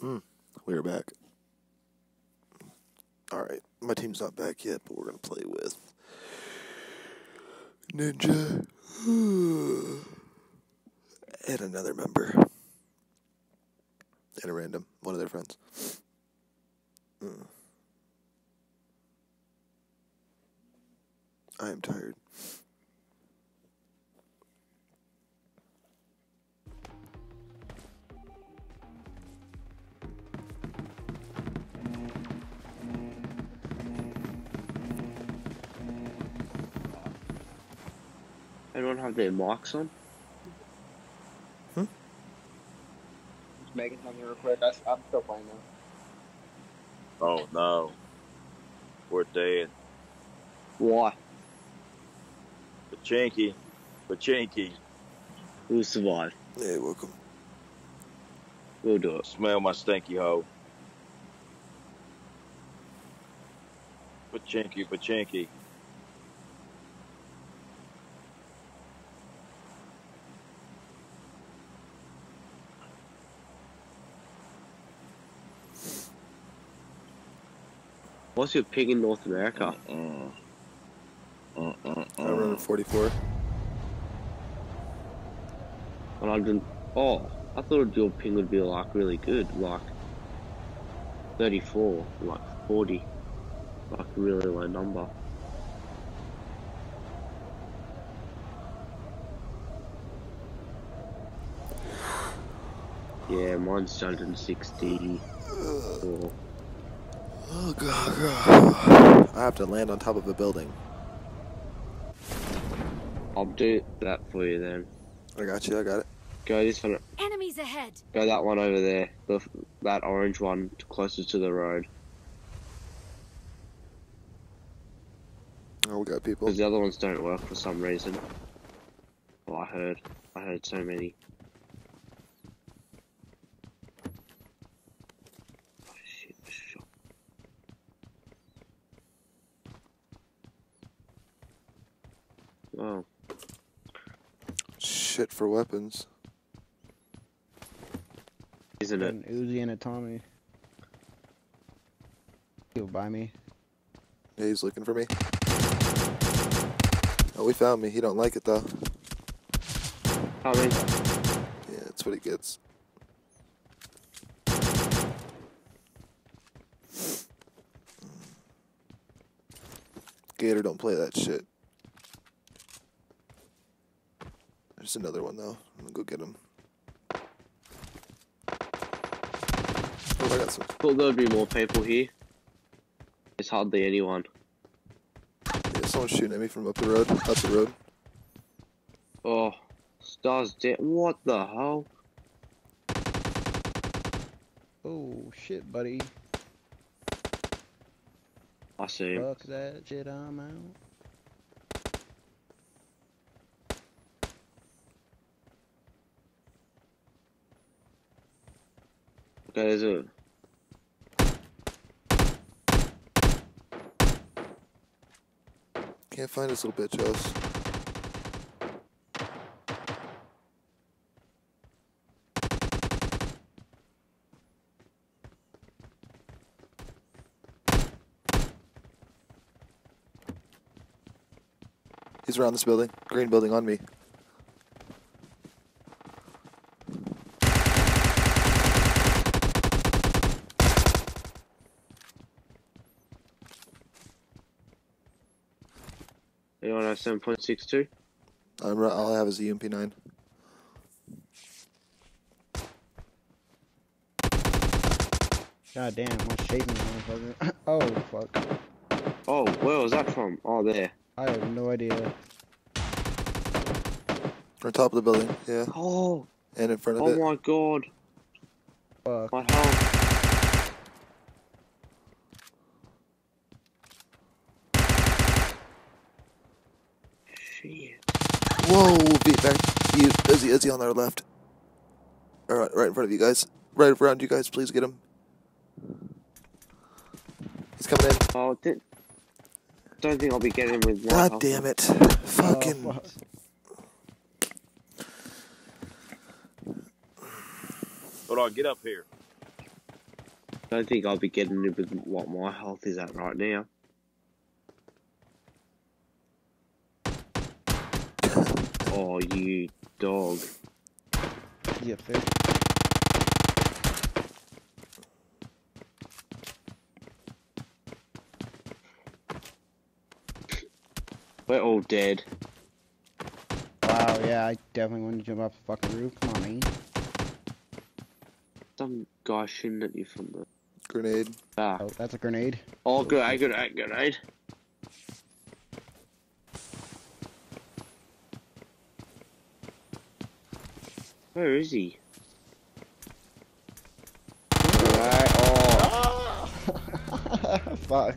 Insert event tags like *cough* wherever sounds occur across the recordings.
Hmm. We're back. Alright, my team's not back yet, but we're gonna play with Ninja *sighs* and another member. And a random, one of their friends. Mm. I am tired. Anyone have the mics on? Hmm? Just making something real quick. I, am still playing though. Oh no. We're dead. Why? Pachinky. Pachinky. We'll survive. Hey, welcome. We'll do it. Smell my stinky hoe. Pachinky, Pachinky. What's your ping in North America? Mm. Mm-mm-mm. I remember 44. 100. Oh, I thought your ping would be like really good, like 34, like 40, like a really low number. Yeah, mine's 160. Oh, Oh god, god. I have to land on top of a building. I'll do that for you then. I got you, I got it. Go this one. Enemies ahead. Go that one over there. The, that orange one closest to the road. Oh, we got people. Because the other ones don't work for some reason. Well, I heard. I heard so many. Oh, shit, shot. Oh, Shit for weapons. isn't it? An Uzi and a Tommy. He'll buy me. Yeah, he's looking for me. Oh, we found me. He don't like it though. I mean, Yeah, that's what he gets. Gator, don't play that shit. There's another one though. I'm gonna go get him. Oh, I got some. thought there would be more people here. There's hardly anyone. Yeah, someone's shooting at me from up the road. Up the road. Oh, stars dead. What the hell? Oh shit, buddy. I see. Fuck that shit, I'm out. Can't find this little bitch house. He's around this building. Green building on me. Anyone have 7.62? I'm, ri- all I have is the UMP9. God damn, I'm shaking, motherfucker. *laughs* oh fuck. Oh, where was that from? Oh, there. I have no idea. On top of the building, yeah. Oh, And in front of oh it. Oh my god. Fuck. My health. Whoa, beat back. You, Izzy, Izzy on our left. All right, right in front of you guys. Right around you guys, please get him. He's coming in. Oh, di- don't think I'll be getting with my God damn it. Oh, Fucking. fuck. Hold on, get up here. don't think I'll be getting it with what my health is at right now. Oh, you dog. Is he upstairs? We're all dead. Wow, yeah, I definitely want to jump off the fucking roof. Come on, man. Some guy shooting at you from the Grenade. back. Oh, that's a grenade. Oh, grenade, grenade, grenade. Where is he? Alright, oh. Ah! *laughs* Fuck. Fuck.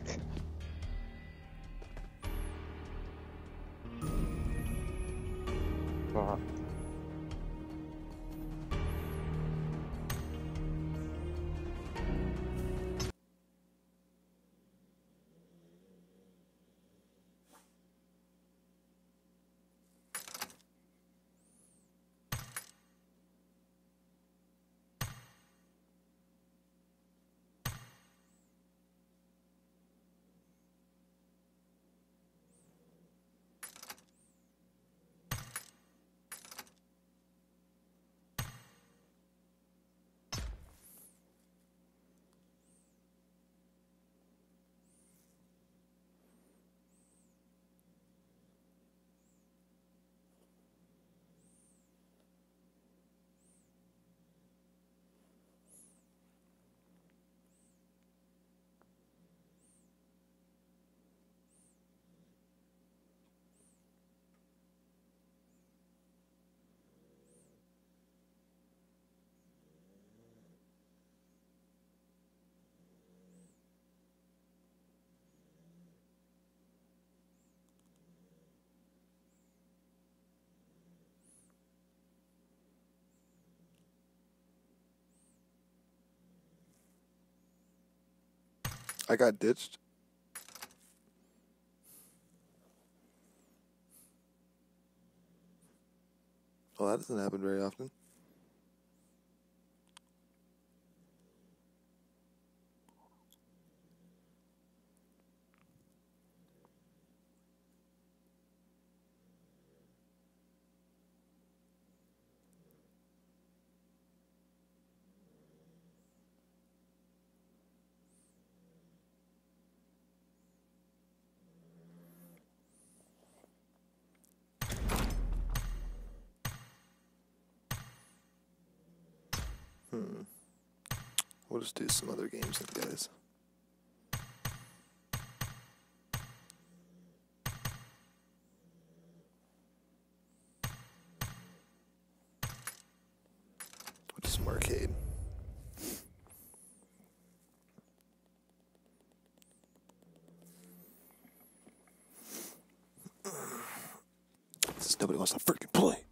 I got ditched. Well, that doesn't happen very often. Hmm. We'll just do some other games then, guys. We'll arcade. Nobody wants to freaking play.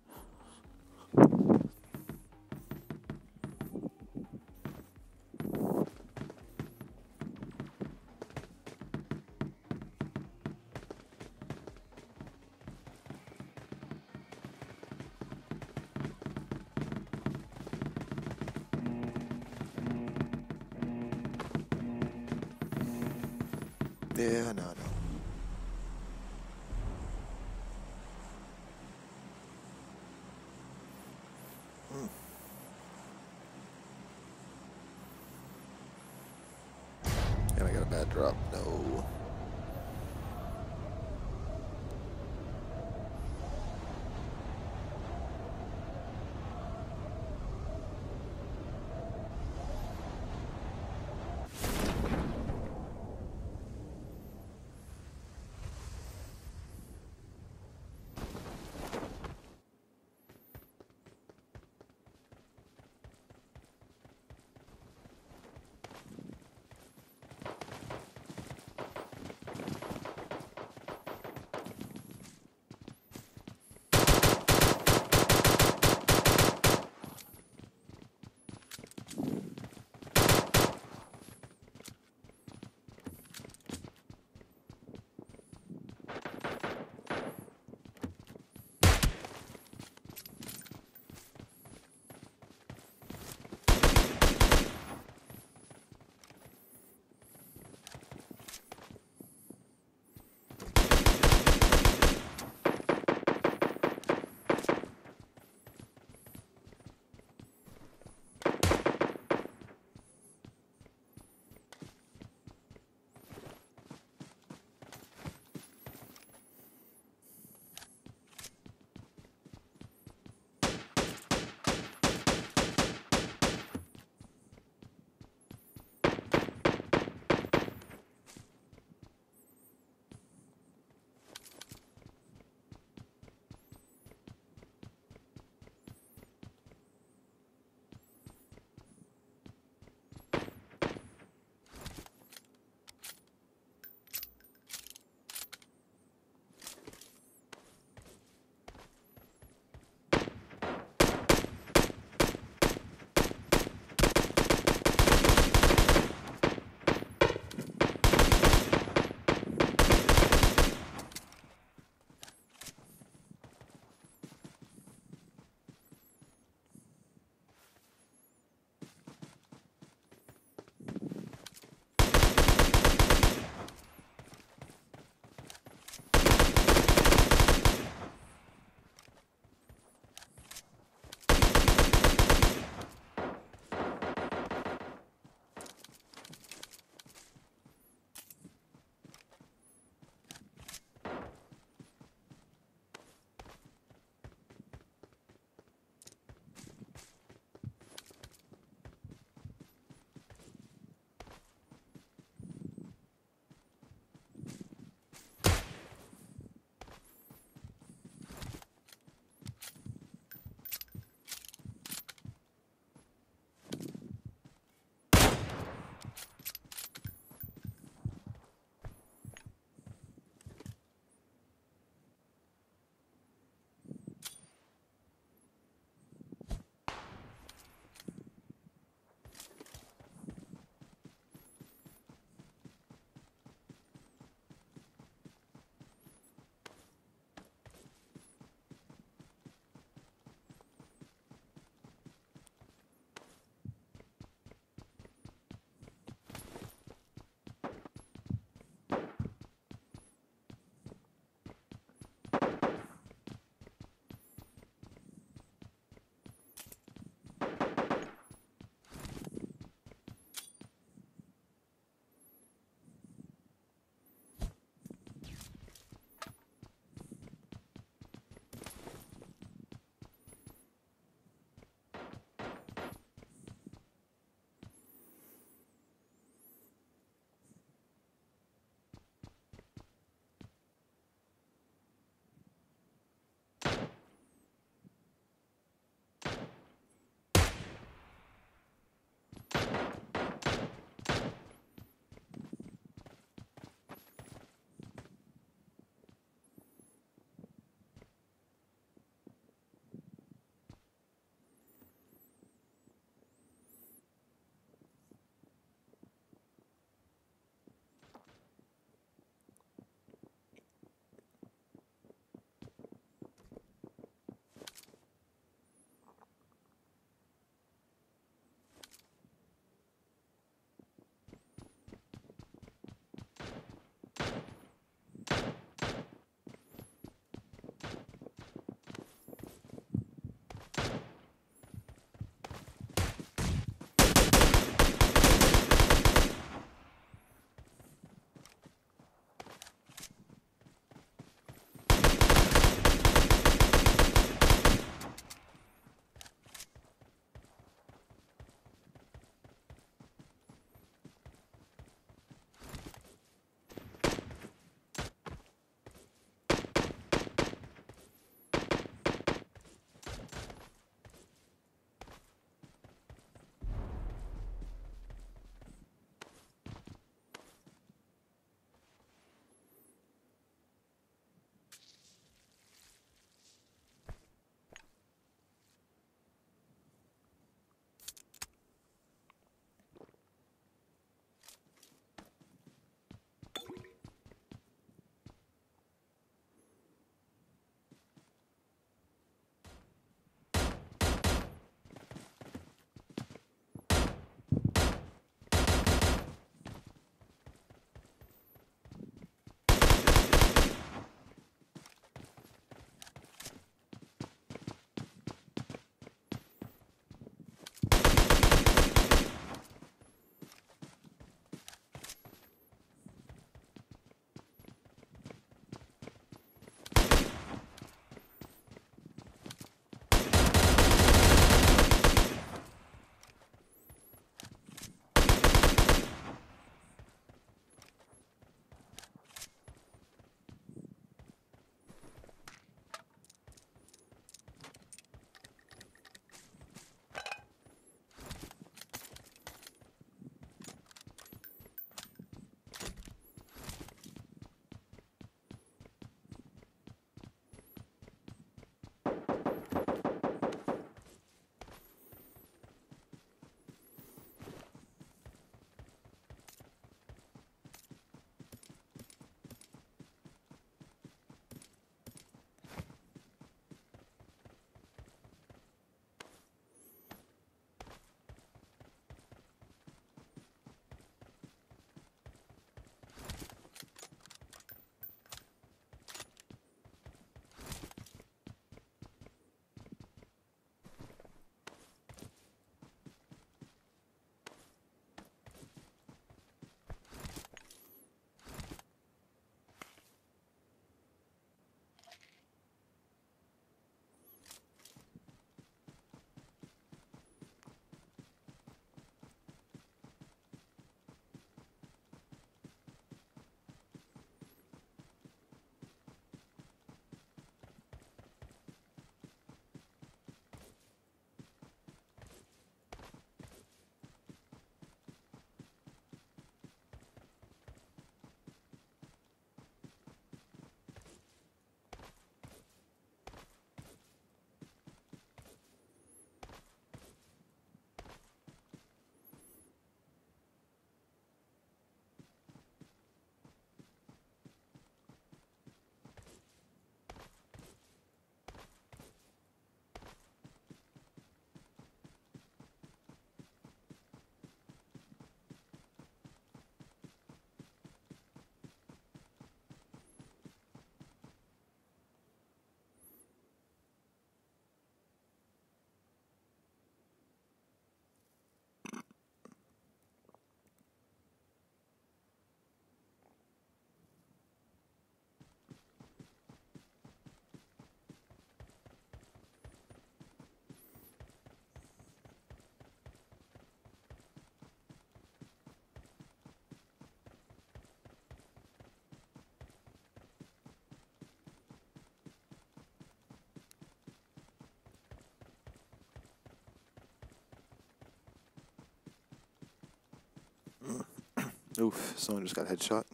Oof, someone just got headshot.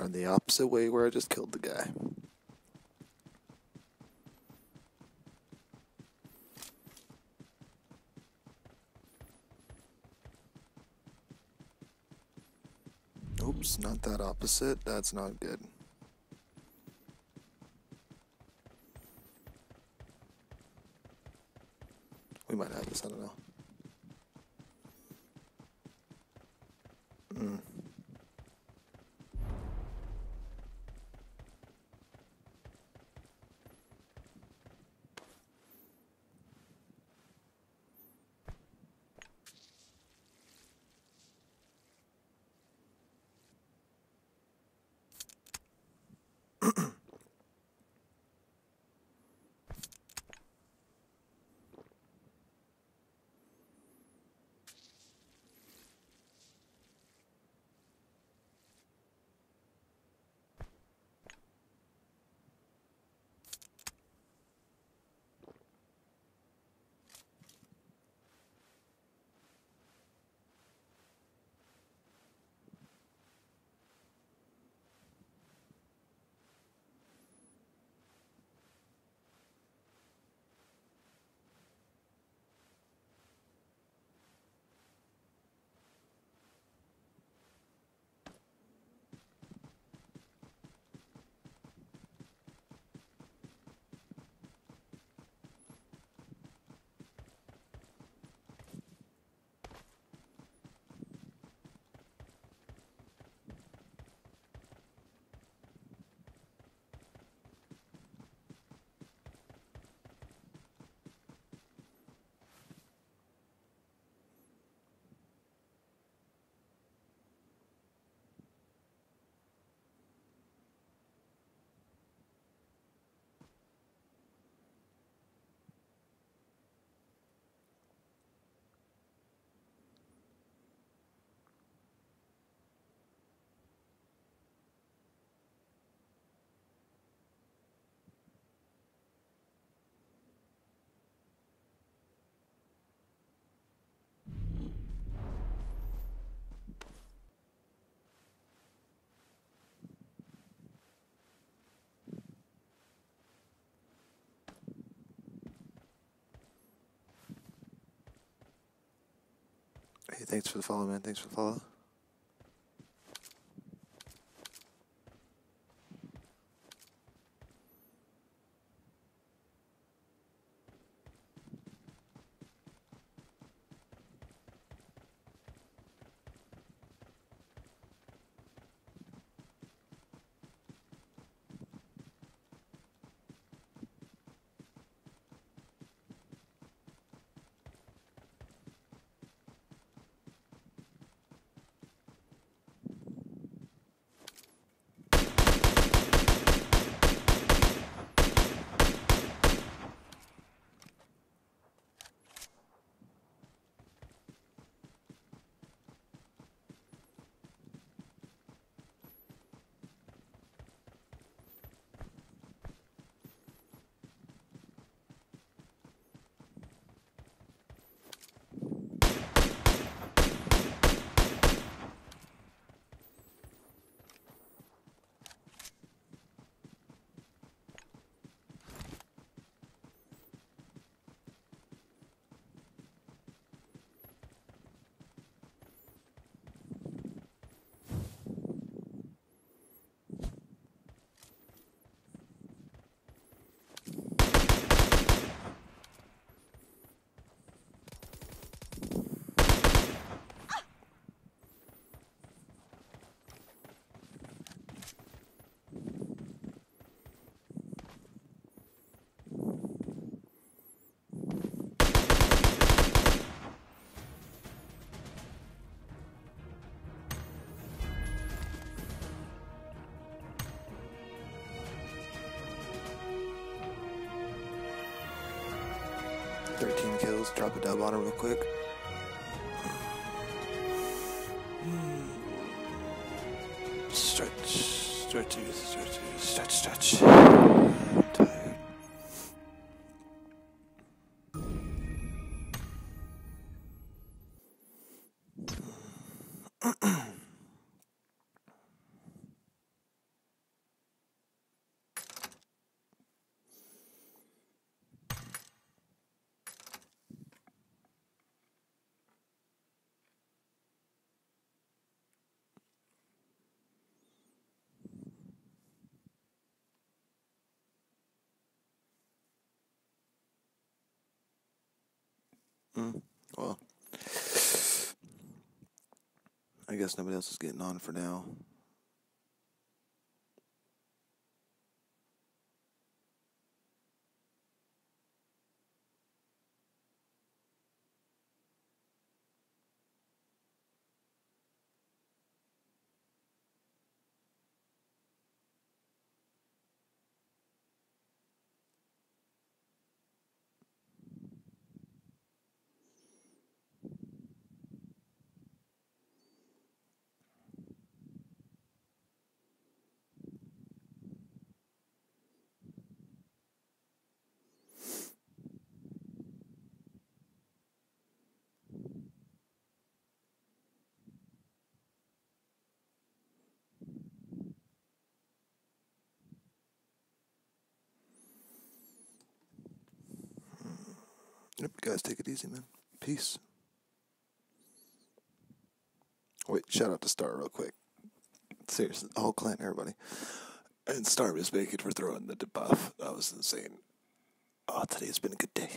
Run the opposite way where I just killed the guy. Oops, not that opposite. That's not good. We might have this, I don't know. Mm. Hey, thanks for the follow, man. Thanks for the follow. 13 kills. Drop a dub on him real quick. Mm, well, I guess nobody else is getting on for now. Yep, guys, take it easy, man. Peace. Wait, shout out to Star real quick. Seriously, the whole clan, everybody. And Star Miss Bacon for throwing the debuff. That was insane. Oh, today's been a good day.